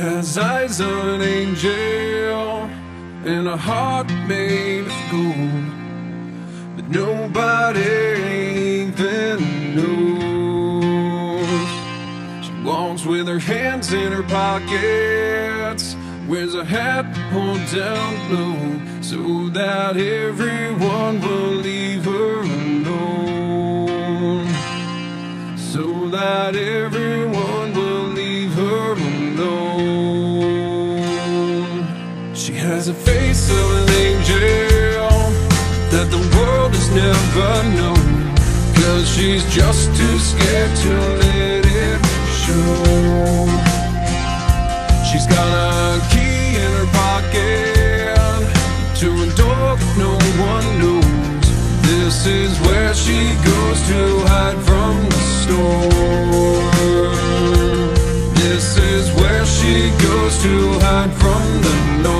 has eyes of an angel and a heart made of gold, but nobody even knows. She walks with her hands in her pockets, wears a hat pulled down low, so that everyone will leave her alone. So that everyone has a face of an angel that the world has never known. Cause she's just too scared to let it show. She's got a key in her pocket to a door no one knows. This is where she goes to hide from the storm. This is where she goes to hide from the Lord.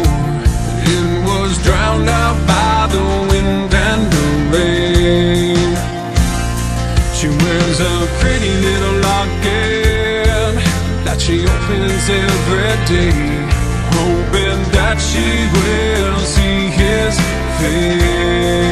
she opens every day, hoping that she will see his face.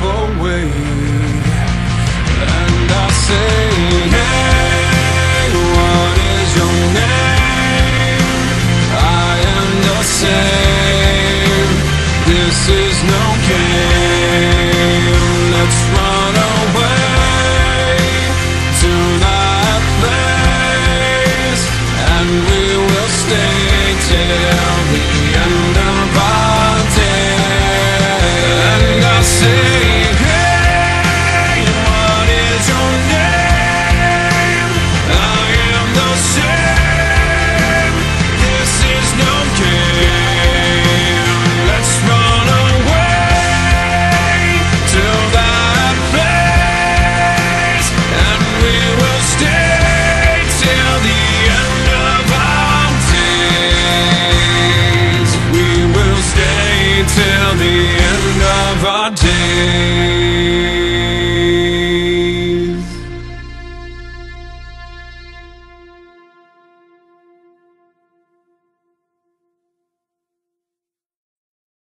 away